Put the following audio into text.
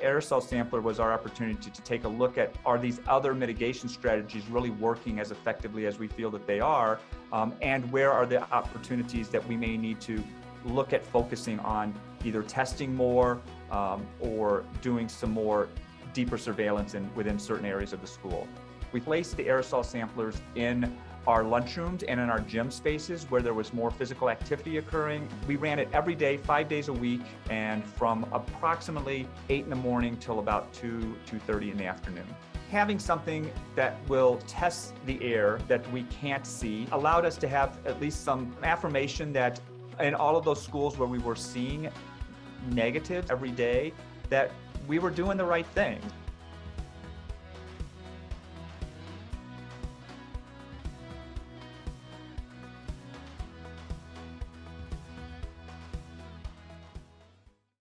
aerosol sampler was our opportunity to take a look at are these other mitigation strategies really working as effectively as we feel that they are, um, and where are the opportunities that we may need to look at focusing on either testing more um, or doing some more deeper surveillance in, within certain areas of the school. We placed the aerosol samplers in our lunchrooms and in our gym spaces where there was more physical activity occurring. We ran it every day, five days a week, and from approximately eight in the morning till about two, 2.30 in the afternoon. Having something that will test the air that we can't see allowed us to have at least some affirmation that in all of those schools where we were seeing negatives every day, that we were doing the right thing.